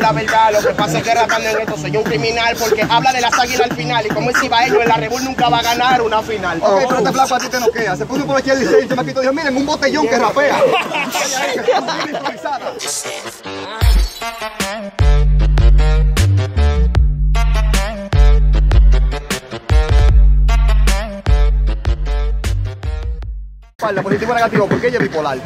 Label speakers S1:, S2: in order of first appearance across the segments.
S1: La verdad, lo que pasa es que rapando en esto soy un criminal porque habla de las águilas al final y como es cibaeño en la Rebul nunca va a ganar una final.
S2: Ok, pero este flaco a ti te noquea. Se puso por aquí el diseño y me dijo, miren, un botellón que rapea. La positivo negativo, ¿por qué ella es bipolar?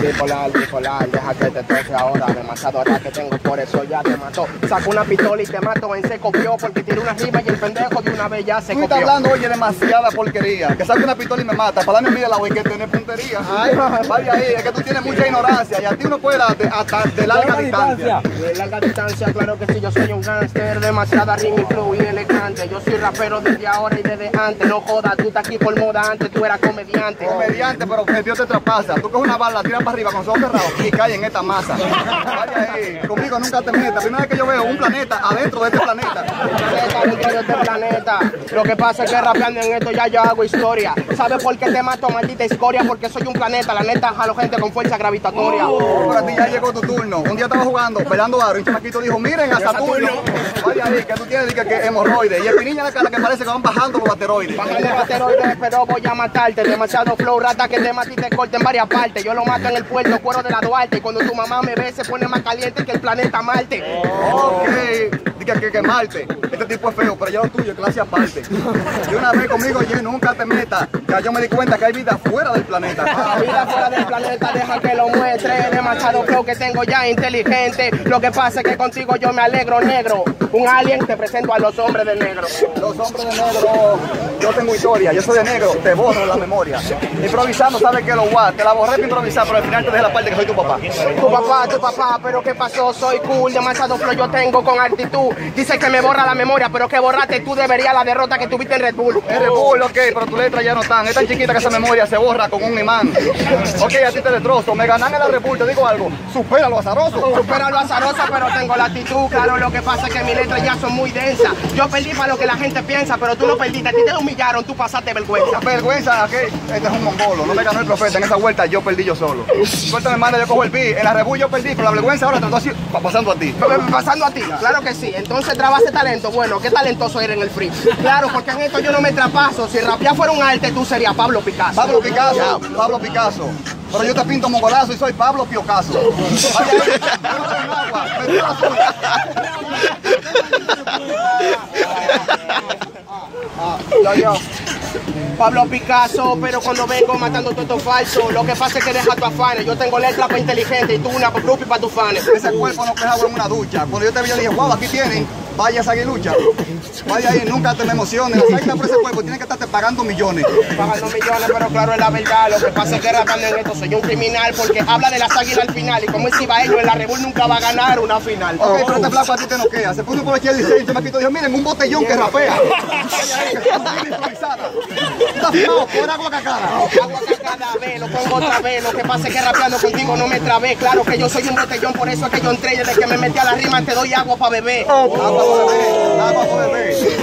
S1: Bipolar, bipolar, deja que te toque ahora, demasiado ahora que tengo, por eso ya te mató. Saco una pistola y te mato, en se copió porque tiré una rima y el pendejo de una vez ya se
S2: Tú
S1: copió.
S2: estás hablando, oye, demasiada porquería. Que saque una pistola y me mata. Para darme miedo la voy que tener puntería. Ay, vaya ahí, es que tú tienes mucha ignorancia y a ti uno puede dar de, hasta de larga distancia.
S1: De larga distancia, claro que sí, yo soy un gánster, demasiada rima y flow y elegante. Yo soy rapero desde ahora y desde antes, no jodas, tú estás aquí por moda, antes tú eras comediante.
S2: Comediante, pero que Dios te traspasa. Tú coges una bala, tiras para arriba con los ojos cerrados y caes en esta masa. Vaya ahí, conmigo nunca te metas. Primera vez que yo veo un planeta adentro de este planeta.
S1: de este planeta. Lo que pasa es que rapeando en esto ya yo hago historia. ¿Sabes por qué te mato, maldita escoria? Porque soy un planeta, la neta jalo gente con fuerza gravitatoria.
S2: Por a ti ya llegó tu turno. Un día estaba jugando, pelando aro, y un chamaquito dijo, miren a Saturno. Vaya ahí, que tú tienes que, que hemorroides. Y el pinilla la cara que parece que van bajando los asteroides.
S1: Bájale los asteroides, pero voy a matarte. Demasiado flow, rata que te mato y te corte en varias partes. Yo lo mato en el puerto, cuero de la Duarte. Y cuando tu mamá me ve, se pone más caliente que el planeta Marte.
S2: Ok, diga que, que Marte. Este tipo es feo, pero yo lo tuyo, clase aparte. Y una vez conmigo, oye, nunca te metas. Ya yo me di cuenta que hay vida fuera del planeta.
S1: La vida fuera del planeta, deja que lo muestre. Demasiado flow que tengo ya inteligente. Lo que pasa es que contigo yo me alegro, negro. Un alien te presento a los hombres de negro.
S2: Los hombres de negro, yo tengo historia, yo soy de negro, te borro la memoria. Improvisando, sabes que lo guay, te la borré para improvisar, pero al final te dejé la parte que soy tu papá.
S1: Tu papá, tu papá, pero ¿qué pasó? Soy cool, demasiado flow yo tengo con actitud. Dice que me borra la memoria, pero que borraste tú deberías la derrota que tuviste en Red Bull.
S2: Es Red Bull, ok, pero tus letras ya no están. Es tan chiquita que esa memoria se borra con un imán. Ok, a ti te destrozo. Me ganan en la Red Bull, te digo algo. Supera lo azaroso.
S1: Supera lo azarosa, pero tengo la actitud. Claro, lo que pasa es que mis letras ya son muy densas. Yo perdí para lo que la gente piensa, pero tú no perdiste. A ti te humillaron, tú pasaste vergüenza.
S2: Vergüenza, ok. Este es un mongolo. No me ganó el profeta. En esa vuelta yo perdí yo solo. Suéltame, hermano, yo cojo el pi. En la Red Bull yo perdí, pero la vergüenza ahora estoy así, pa- pasando a ti.
S1: Pasando a ti, claro que sí. Entonces trabaste talento. Bueno, qué talentoso eres en el free. Claro, porque en esto yo no me trapaso. Si rapear fuera un arte, tú serías Pablo Picasso.
S2: Pablo Picasso, Pablo Picasso. Pero yo te pinto mongolazo y soy Pablo Piocaso.
S1: Pablo Picasso, pero cuando vengo matando todo esto falso, lo que pasa es que deja tu afanes. Yo tengo letras para inteligente y tú una grupo para tus fans.
S2: Ese cuerpo no queda agua en una ducha. Cuando yo te vi, yo dije, wow, aquí tienen. Vaya esa aguilucha. Vaya ahí, nunca te me emociones. Las águilas por ese cuerpo tienen que estarte pagando millones.
S1: Pagando millones, pero claro es la verdad. Lo que pasa es que rapando en esto soy un criminal porque habla de las águilas al final y como es cibaeño en la Rebul nunca va a ganar una final.
S2: Ok, pero este flaco a ti te noquea. Se puso por aquí el diseño y me dijo, miren, un botellón que rapea. Fumado por agua cacada.
S1: Agua que cada vez, lo pongo otra vez. Lo que pasa es que rapeando contigo no me trabé. Claro que yo soy un botellón, por eso es que yo entré. Desde que me metí a la rima te doy agua para beber.
S2: Agua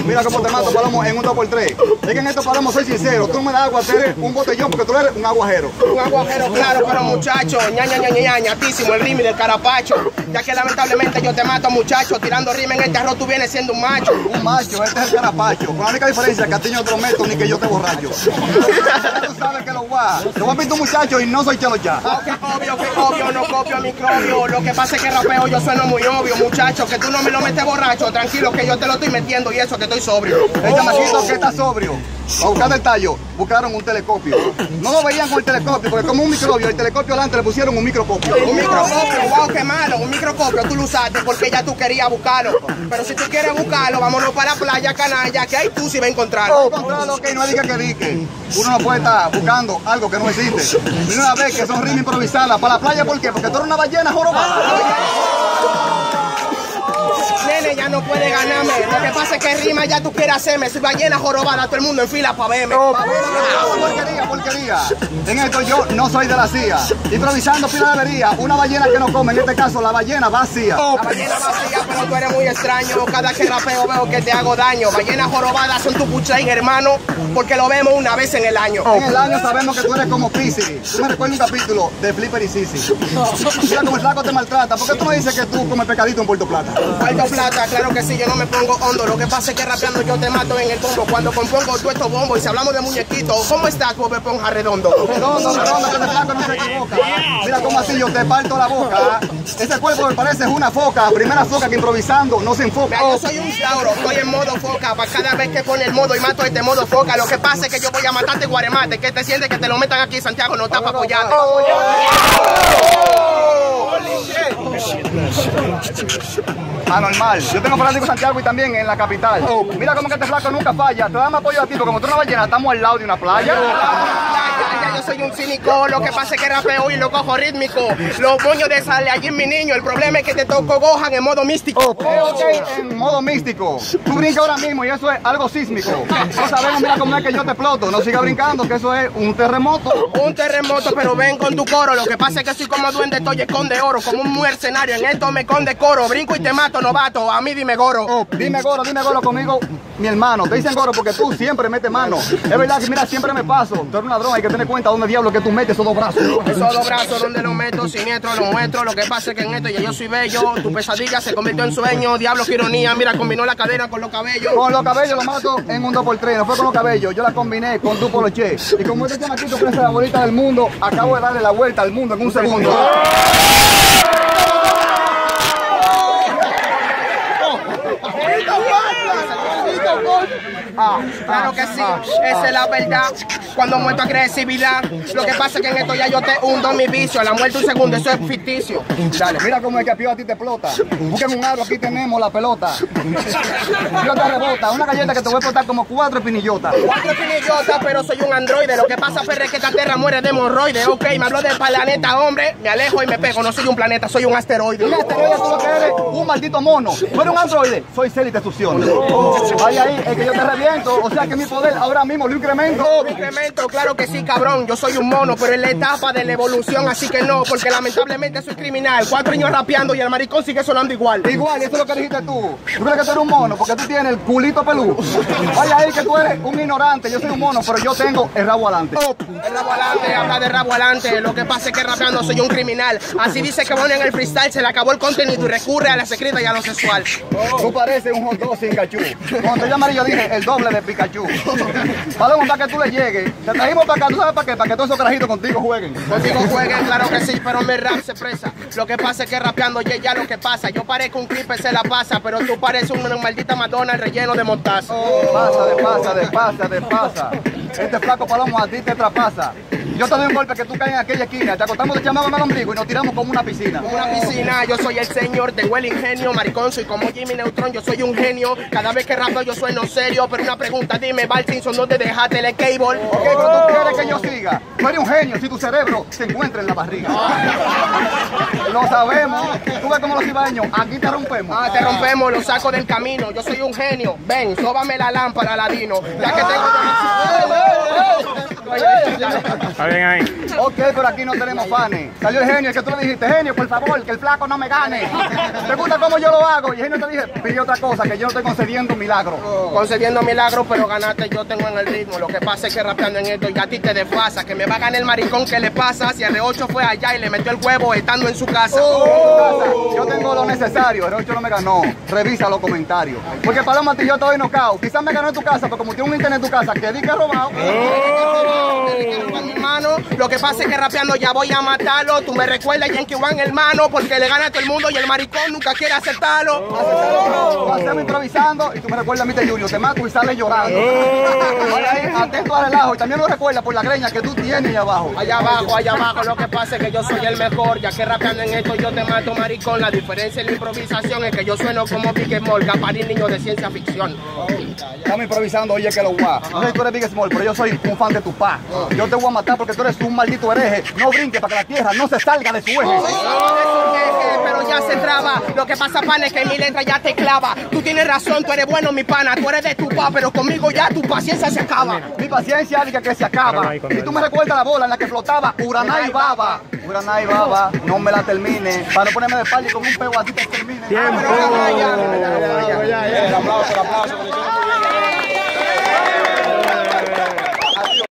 S2: Mira cómo te mato, Palomo, en un 2x3. Es que en esto, Palomo, soy sincero. Tú me das agua, eres un botellón porque tú eres un aguajero.
S1: Un aguajero claro, pero muchacho, ñaña, ñaña, ñaña, ñatísimo el rime del carapacho. Ya que lamentablemente yo te mato, muchacho. Tirando rima en este arroz, tú vienes siendo un macho.
S2: Un macho, este es el carapacho. Con la única diferencia es que a ti yo no te lo meto ni que yo te borracho. Tú sabes que lo va. Te voy a pintar un muchacho y no soy chelo ya.
S1: Ah, qué obvio, qué obvio, no copio microbio. Lo que pasa es que rapeo yo sueno muy obvio, muchacho. Que tú no me lo metes borracho. Tranquilo, que yo te lo estoy metiendo y eso que estoy sobrio.
S2: El chamaquito que está sobrio. A buscar el tallo, buscaron un telescopio. No lo veían con el telescopio, porque como un microbio, el telescopio adelante le pusieron un microscopio.
S1: Un microscopio, wow, qué malo. Un microscopio tú lo usaste porque ya tú querías buscarlo. Pero si tú quieres buscarlo, vámonos para la playa canalla, que ahí tú sí vas a encontrarlo.
S2: Encontrarlo que no diga que dique. Uno no puede estar buscando algo que no existe. Y una vez que son rimas improvisadas para la playa, ¿por qué? Porque tú eres una ballena jorobada.
S1: Nene, ya no puede ganarme. Lo que pasa es que rima ya tú quieres hacerme. Soy ballena jorobada, todo el mundo en fila para verme.
S2: Porquería, En esto yo no soy de la CIA. Improvisando pila de avería. Una ballena que no come, en este caso la ballena vacía.
S1: La ballena vacía, pero tú eres muy extraño. Cada que rapeo veo que te hago daño. Ballenas jorobadas son tu puchain, hermano, porque lo vemos una vez en el año.
S2: En el año sabemos que tú eres como Pisces. Tú me recuerdas un capítulo de Flipper y Sisi. Mira cómo el flaco te maltrata. ¿Por qué tú me dices que tú comes pecadito en Puerto Plata?
S1: Puerto Plata, claro que sí, yo no me pongo hondo. Lo que pasa es que rapeando yo te mato en el combo. Cuando compongo tú estos bombos y si hablamos de muñequitos, ¿cómo estás, Bob Esponja Redondo?
S2: Redondo, redondo, que el flaco no se equivoca. Mira cómo así yo te parto la boca. Ese cuerpo me parece una foca. Primera foca que improvisando no se enfoca.
S1: Yo soy un tauro, estoy en modo foca. Para cada vez que pone el modo y mato este modo foca. Lo que pasa es que yo voy a matarte guaremate. Que te sientes que te lo metan aquí, Santiago, no está para apoyarte.
S2: Anormal. Yo tengo fanáticos Santiago y también en la capital. Mira cómo que este flaco nunca falla. Te damos apoyo a ti, porque como tú no ballena, estamos al lado de una playa.
S1: Yo soy un cínico, lo que pasa es que rapeo y lo cojo rítmico. Los moños de sale allí mi niño, el problema es que te toco Gohan en modo místico.
S2: Ok, ok, en modo místico. Tú brincas ahora mismo y eso es algo sísmico. No sabemos, mira cómo es que yo te exploto. No sigas brincando, que eso es un terremoto.
S1: Un terremoto, pero ven con tu coro. Lo que pasa es que soy como duende, estoy esconde oro, como un mercenario. En esto me conde coro, brinco y te mato, novato. A mí dime goro.
S2: Oh, dime goro, dime goro conmigo, mi hermano. Te dicen goro porque tú siempre metes mano. Es verdad que mira, siempre me paso. Tú eres una droga, hay que tener cuenta dónde diablo que tú metes esos dos brazos.
S1: Esos dos brazos donde los meto, siniestro, los muestro. Lo que pasa es que en esto ya yo soy bello. Tu pesadilla se convirtió en sueño. Diablo, qué ironía. Mira, combinó la cadera con los cabellos.
S2: Con los cabellos lo mato en un 2x3, no fue con los cabellos, yo la combiné con tu poloche. Y como este chamaquito crece la bolita del mundo, acabo de darle la vuelta al mundo en un segundo.
S1: Ah, claro que sí, esa es la verdad. Cuando muerto agresividad, lo que pasa es que en esto ya yo te hundo mi vicio. La muerte un segundo, eso es ficticio.
S2: Dale, mira cómo es que Pío a ti te explota. Busquen un aro, aquí tenemos la pelota. Te rebota, una galleta que te voy a explotar como cuatro pinillotas.
S1: Cuatro pinillotas, pero soy un androide. Lo que pasa, perre, es que esta tierra muere de hemorroides. Ok, me habló del planeta, hombre. Me alejo y me pego. No soy un planeta, soy un asteroide.
S2: Un asteroide tú lo que eres, un maldito mono. No eres un androide, soy cel y te succiono. Ahí, ahí, es que yo te reviento. O sea que mi poder ahora mismo lo incremento,
S1: claro que sí, cabrón. Yo soy un mono, pero en la etapa de la evolución, así que no, porque lamentablemente soy criminal. Cuatro años rapeando y el maricón sigue sonando igual.
S2: Igual, y eso es lo que dijiste tú. Tú crees que tú eres un mono porque tú tienes el culito peludo. Vaya ahí que tú eres un ignorante. Yo soy un mono, pero yo tengo el rabo adelante.
S1: El rabo adelante, habla de rabo adelante. Lo que pasa es que rapeando soy un criminal. Así dice que bueno en el freestyle se le acabó el contenido y recurre a la secreta y a lo sexual.
S2: Tú pareces un hot dog sin cachú. Cuando yo amarillo dije el doble de Pikachu. Para que tú le llegues. Te trajimos para acá, ¿tú sabes para qué? Para que todos esos carajitos contigo jueguen.
S1: Contigo jueguen, claro que sí, pero mi rap se presa. Lo que pasa es que rapeando ya, ya lo que pasa. Yo parezco un clip se la pasa, pero tú pareces una maldita Madonna relleno de mostaza.
S2: Pasa, de pasa, de pasa, de pasa. Este flaco palomo a ti te traspasa. Yo te doy un golpe que tú caes en aquella esquina, te acostamos de el ombligo y nos tiramos como una piscina.
S1: Como una piscina, yo soy el señor, tengo el ingenio, maricón, soy como Jimmy Neutron, yo soy un genio. Cada vez que rapeo yo sueno serio, pero una pregunta, dime, Val Simpson, ¿dónde dejaste el cable?
S2: Ok, pero tú quieres que yo siga. Tú eres un genio si tu cerebro se encuentra en la barriga. Lo sabemos. Tú ves como los ibaños, aquí te rompemos.
S1: Ah, te rompemos, lo saco del camino, yo soy un genio. Ven, sóbame la lámpara, ladino, ya que tengo...
S3: Está bien ahí.
S2: Ok, pero aquí no tenemos fanes. Salió el genio, es que tú le dijiste, genio, por favor, que el flaco no me gane. ¿Te gusta cómo yo lo hago? Y el genio te dije, pide otra cosa, que yo no estoy concediendo un milagro.
S1: Concediendo milagros, pero ganaste yo tengo en el ritmo. Lo que pasa es que rapeando en esto ya a ti te desfasa. Que me va a ganar el maricón que le pasa. Si el R8 fue allá y le metió el huevo estando en su casa.
S2: Yo tengo lo necesario, el 8 no me ganó. Revisa los comentarios. Porque Paloma, ti yo doy knockout. Quizás me ganó en tu casa, pero como tiene un internet en tu casa, que di que he robado.
S1: Mi hermano, lo que pasa es que rapeando ya voy a matarlo. Tú me recuerdas Yankee One, hermano, porque le gana a todo el mundo y el maricón nunca quiere aceptarlo.
S2: Lo hacemos improvisando y tú me recuerdas a mí, te Julio, te mato y sales llorando. Ahí, atento al relajo y también lo recuerdas por la greña que tú tienes ahí abajo.
S1: Allá abajo, allá abajo, lo que pasa es que yo soy el mejor, ya que rapeando en esto yo te mato, maricón. La diferencia en la improvisación es que yo sueno como Big Small, Gaparín, niño de ciencia ficción.
S2: Estamos improvisando, oye que lo guá. No sé si tú eres Big Small, pero yo soy un fan de tu padre. Yo te voy a matar porque tú eres un maldito hereje. No brinque para que la tierra no se salga de su eje.
S1: Jeje, pero ya se traba. Lo que pasa, pana, es que mi letra ya te clava. Tú tienes razón, tú eres bueno, mi pana. Tú eres de tu pa, pero conmigo ya tu paciencia se acaba.
S2: Mi paciencia es que se acaba. Y tú me recuerdas la bola en la que flotaba Uraná y Baba. Uraná y Baba, no me la termine. Para no ponerme de espalda y con un pego a ti te termine.
S3: Tiempo.
S1: Ah, pero ya, ya, ya, ya, ya, ya.
S4: El aplauso, el aplauso.